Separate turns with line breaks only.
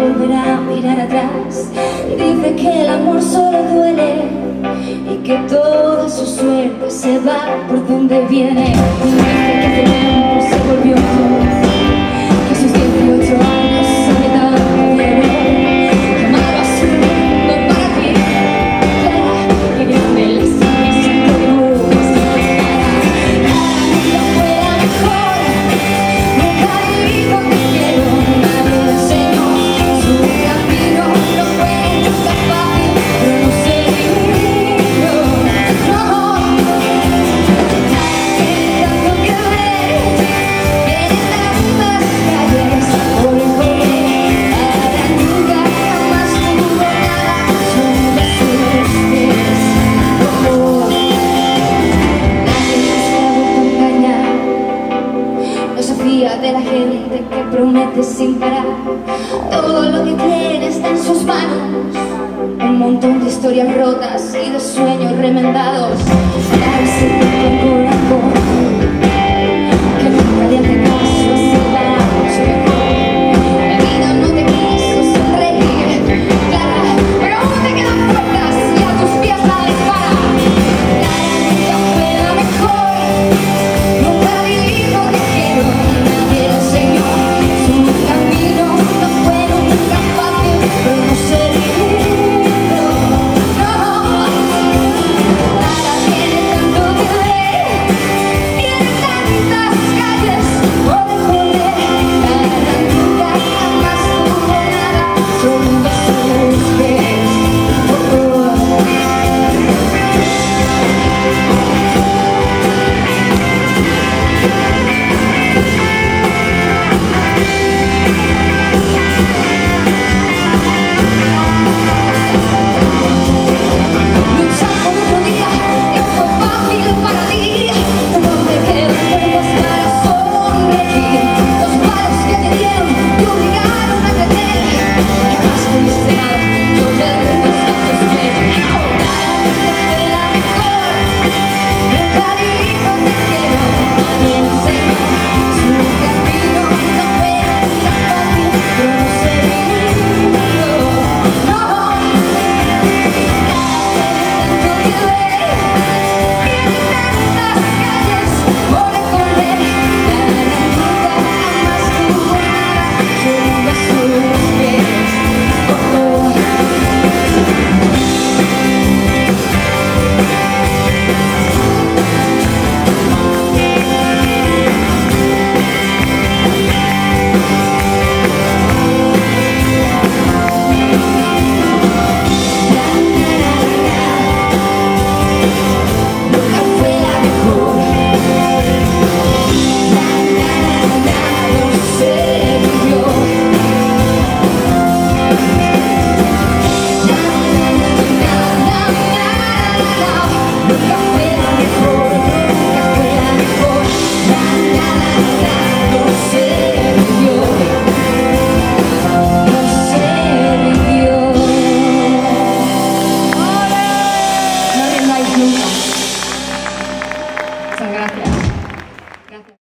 over without me that sin parar. Todo lo que creen está en sus manos. Un montón de historias rotas y de sueños remendados. Gracias.